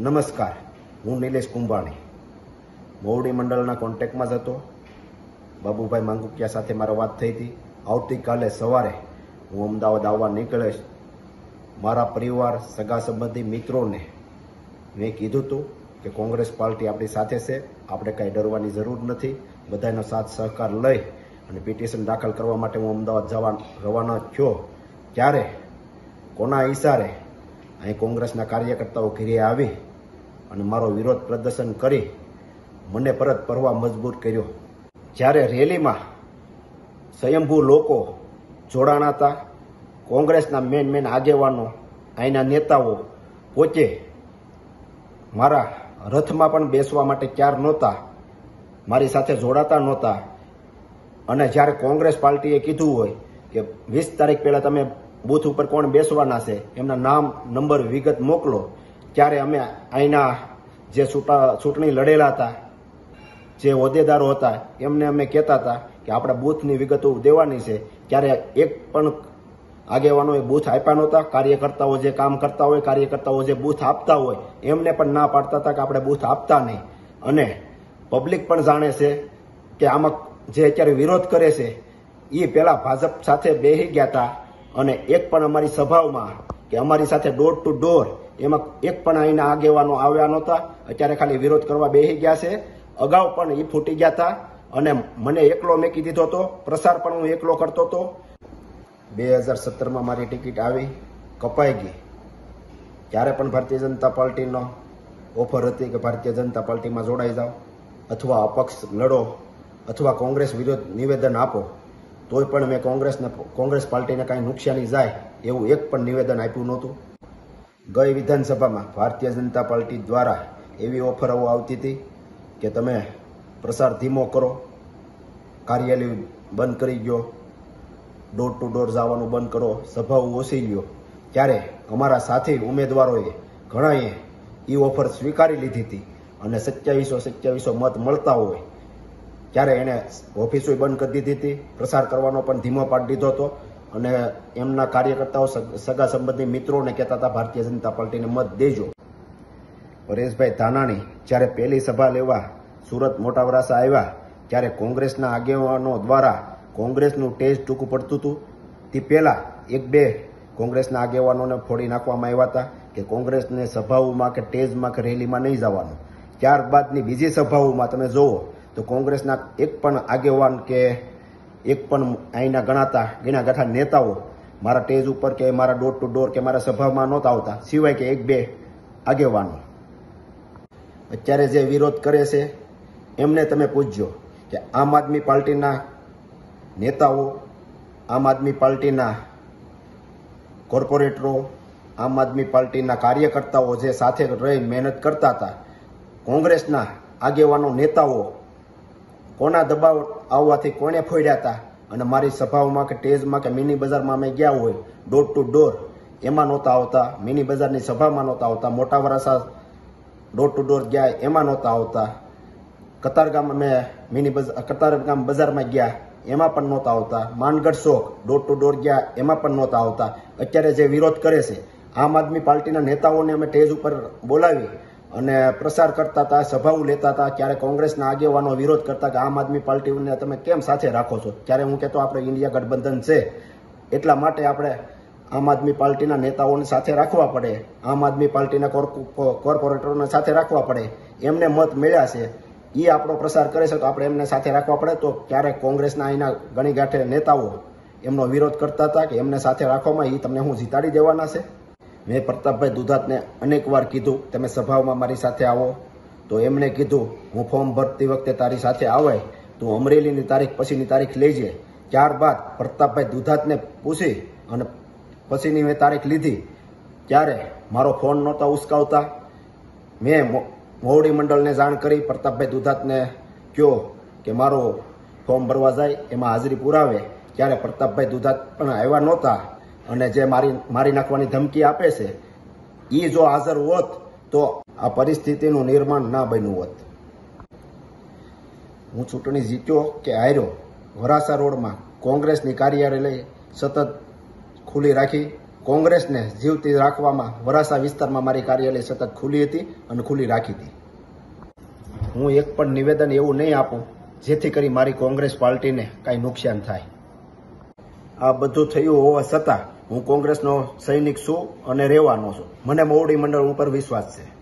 નમસ્કાર, હું નિલેશ કુંભાણી. મોવડી મંડળના કોન્ટેક્ટમાં જ હતો. બાબુભાઈ માંગુકિયા સાથે મારો વાત થઈ હતી. આવતીકાલે સવારે હું અમદાવાદ આવવા નીકળીશ. મારા પરિવાર, સગા સંબંધી મિત્રોને મેં કીધું હતું કે કોંગ્રેસ પાર્ટી આપણી સાથે છે. આપણે કાંઈ ડરવાની જરૂર નથી. બધાનો સાથ સહકાર લઈ અને પિટિશન દાખલ કરવા માટે હું અમદાવાદ જવા રવાના થયો. ત્યારે કોના ઈશારે અહીં કોંગ્રેસના કાર્યકર્તાઓ ઘેરે આવી અને મારો વિરોધ પ્રદર્શન કરી મને પરત ફરવા મજબૂર કર્યો. જ્યારે રેલીમાં સ્વયંભૂ લોકો જોડાણા હતા, કોંગ્રેસના મેન મેન આગેવાનો, અહીંના નેતાઓ પોતે મારા રથમાં પણ બેસવા માટે તૈયાર નહોતા, મારી સાથે જોડાતા નહોતા. અને જ્યારે કોંગ્રેસ પાર્ટીએ કીધું હોય કે વીસ તારીખ પહેલાં તમે બૂથ ઉપર કોણ બેસવાના છે, એમના નામ, નંબર, વિગત મોકલો. ત્યારે અમે અહીંના જે ચૂંટણી લડેલા હતા, જે હોદ્દેદારો હતા, એમને અમે કહેતા હતા કે આપણે બૂથની વિગતો દેવાની છે. ત્યારે એક પણ આગેવાનોએ બૂથ આપ્યા નહોતા. કાર્યકર્તાઓ જે કામ કરતા હોય, કાર્યકર્તાઓ જે બૂથ આપતા હોય, એમને પણ ના પાડતા હતા કે આપણે બૂથ આપતા નહીં. અને પબ્લિક પણ જાણે છે કે આમાં જે અત્યારે વિરોધ કરે છે એ પહેલા ભાજપ સાથે બેસી ગયા હતા. અને એક પણ અમારી સભાઓમાં કે અમારી સાથે ડોર ટુ ડોર એમાં એક પણ અહીંના આગેવાનો આવ્યા નહોતા. અત્યારે ખાલી વિરોધ કરવા બેસી ગયા છે. અગાઉ પણ એ ફૂટી ગયા હતા અને મને એકલો મેકી દીધો હતો. પ્રસાર પણ હું એકલો કરતો હતો. બે હજાર સત્તરમાં મારી ટિકિટ આવી, કપાઈ ગઈ. ત્યારે પણ ભારતીય જનતા પાર્ટીનો ઓફર હતી કે ભારતીય જનતા પાર્ટીમાં જોડાઈ જાઓ અથવા અપક્ષ લડો અથવા કોંગ્રેસ વિરુદ્ધ નિવેદન આપો. તોય પણ મેં કોંગ્રેસને કોંગ્રેસ પાર્ટીને કાંઈ નુકસાની જાય એવું એક પણ નિવેદન આપ્યું નહોતું. ગઈ વિધાનસભામાં ભારતીય જનતા પાર્ટી દ્વારા એવી ઓફરો આવતી હતી કે તમે પ્રસાર ધીમો કરો, કાર્યાલય બંધ કરી ગયો ડોર ટુ ડોર જવાનું બંધ કરો, સભાઓ ઓછી ગયો ત્યારે અમારા સાથી ઉમેદવારોએ ઘણાએ એ ઓફર સ્વીકારી લીધી હતી અને સત્યાવીસો સત્યાવીસો મત મળતા હોય ત્યારે એણે ઓફિસો બંધ કરી દીધી હતી, પ્રસાર કરવાનો પણ ધીમો પાડી દીધો હતો. અને એમના કાર્યકર્તાઓ સગા સંબંધી મિત્રોને કહેતા હતા, ભારતીય જનતા પાર્ટીને મત દેજો. પરેશભાઈ ધાનાણી જ્યારે પહેલી સભા લેવા સુરત મોટા વરાસા આવ્યા, ત્યારે કોંગ્રેસના આગેવાનો દ્વારા કોંગ્રેસનું ટેજ ટૂંકું પડતું હતું. તે પહેલા એક બે કોંગ્રેસના આગેવાનોને ફોડી નાખવામાં આવ્યા હતા કે કોંગ્રેસને સભાઓમાં કે ટેજમાં કે રેલીમાં નહીં જવાનું. ત્યારબાદની બીજી સભાઓમાં તમે જુઓ તો કોંગ્રેસના એક પણ આગેવાન કે એક પણ અહીંના ગણાતા ગીણા ગાંઠા નેતાઓ મારા ટેજ ઉપર કે મારા ડોર ટુ ડોર કે મારા સભામાં નહોતા આવતા. સિવાય કે એક બે આગેવાનો. અત્યારે જે વિરોધ કરે છે, એમને તમે પૂછજો કે આમ આદમી પાર્ટીના નેતાઓ, આમ આદમી પાર્ટીના કોર્પોરેટરો, આમ આદમી પાર્ટીના કાર્યકર્તાઓ જે સાથે રહી મહેનત કરતા હતા, કોંગ્રેસના આગેવાનો નેતાઓ કોના દબાવ આવવાથી કોને ફોડ્યા હતા અને મારી સભાઓમાં કે ટેજમાં કે મિની બજારમાં અમે ગયા હોય ડોર ટુ ડોર એમાં નહોતા આવતા. મિની બજારની સભામાં નહોતા આવતા. મોટા વરાસા ડોર ટુ ડોર ગયા, એમાં નહોતા આવતા. કતારગામ અમે મિની બજાર કતારગામ બજારમાં ગયા, એમાં પણ નહોતા આવતા. માનગઢ શોખ ડોર ટુ ડોર ગયા, એમાં પણ નહોતા આવતા. અત્યારે જે વિરોધ કરે છે, આમ આદમી પાર્ટીના નેતાઓને અમે ટેજ ઉપર બોલાવી અને પ્રસાર કરતા હતા, સભાઓ લેતા હતા, ત્યારે કોંગ્રેસના આગેવાનો વિરોધ કરતા કે આમ આદમી પાર્ટીને તમે કેમ સાથે રાખો છો? ત્યારે હું કહેતો, આપણે ઇન્ડિયા ગઠબંધન છે, એટલા માટે આપણે આમ આદમી પાર્ટીના નેતાઓને સાથે રાખવા પડે, આમ આદમી પાર્ટીના કોર્પો- કોર્પોરેટરોને સાથે રાખવા પડે, એમને મત મળ્યા છે એ આપણો પ્રસાર કરે છે, તો આપણે એમને સાથે રાખવા પડે. તો ક્યારેક કોંગ્રેસના અહીંના ગણી ગાંઠે નેતાઓ એમનો વિરોધ કરતા હતા કે એમને સાથે રાખવામાં એ તમને હું જીતાડી દેવાના છે? મેં પ્રતાપભાઈ દુધાતને અનેક વાર કીધું, તમે સભાઓમાં મારી સાથે આવો. તો એમણે કીધું, હું ફોર્મ ભરતી વખતે તારી સાથે આવે, તું અમરેલીની તારીખ પછીની તારીખ લેજે ત્યારબાદ પ્રતાપભાઈ દુધાતને પૂછી અને પછીની મેં તારીખ લીધી. ત્યારે મારો ફોન નહોતા ઉસકાવતા. મો- મોવડી મંડળને જાણ કરી, પ્રતાપભાઈ દુધાતને કહ્યો કે મારો ફોર્મ ભરવા જાય, એમાં હાજરી પુરાવે. ત્યારે પ્રતાપભાઈ દુધાત પણ આવ્યા નહોતા. અને જે મારી મારી નાખવાની ધમકી આપે છે એ જો હાજર હોત, તો આ પરિસ્થિતિનું નિર્માણ ના બન્યું હોત. હું ચૂંટણી જીત્યો કે હાર્યો વરાસા રોડમાં કોંગ્રેસની કાર્યાલય સતત ખુલ્લી રાખી, કોંગ્રેસને જીવતી રાખવામાં વરાસા વિસ્તારમાં મારી કાર્યાલય સતત ખુલ્લી હતી અને ખુલ્લી રાખી હતી. હું એક પણ નિવેદન એવું નહીં આપું, જેથી કરી મારી કોંગ્રેસ પાર્ટીને કાંઈ નુકસાન થાય. આ બધું થયું હોવા છતાં હું કોંગ્રેસનો સૈનિક છું અને રહેવાનો છું. મને મોવડી મંડળ ઉપર વિશ્વાસ છે.